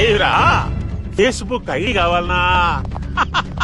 ఏరా Facebook ID కావాలనా?